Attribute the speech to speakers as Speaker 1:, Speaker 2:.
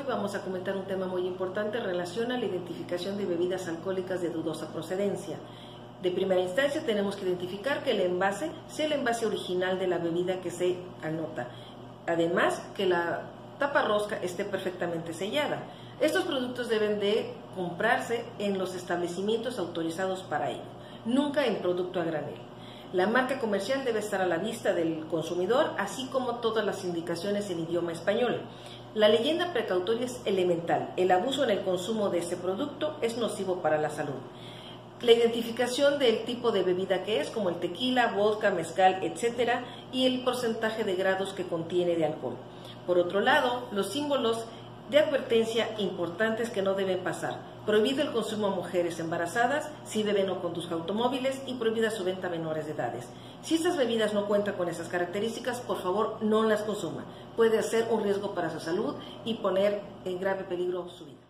Speaker 1: hoy vamos a comentar un tema muy importante en relación a la identificación de bebidas alcohólicas de dudosa procedencia. De primera instancia tenemos que identificar que el envase sea el envase original de la bebida que se anota. Además, que la tapa rosca esté perfectamente sellada. Estos productos deben de comprarse en los establecimientos autorizados para ello, nunca en producto a granel. La marca comercial debe estar a la vista del consumidor, así como todas las indicaciones en idioma español. La leyenda precautoria es elemental. El abuso en el consumo de este producto es nocivo para la salud. La identificación del tipo de bebida que es, como el tequila, vodka, mezcal, etc., y el porcentaje de grados que contiene de alcohol. Por otro lado, los símbolos de advertencia importantes que no deben pasar. Prohibido el consumo a mujeres embarazadas, si beben o conduzca automóviles y prohibida su venta a menores de edades. Si estas bebidas no cuentan con esas características, por favor no las consuma. Puede ser un riesgo para su salud y poner en grave peligro su vida.